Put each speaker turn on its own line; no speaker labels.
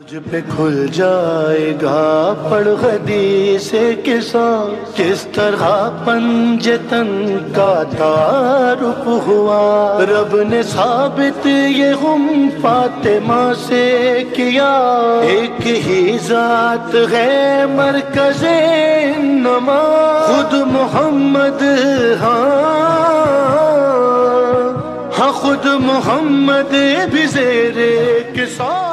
मुझ पे खुल जाएगा पढ़ से किसान। किस तरह पंजतन का तारुफ हुआ। रब ने साबित ये हम फातिमा से किया। एक ही जात है मरकज नमा। खुद मोहम्मद हाँ। हाँ खुद मोहम्मद भी जेरे किसान।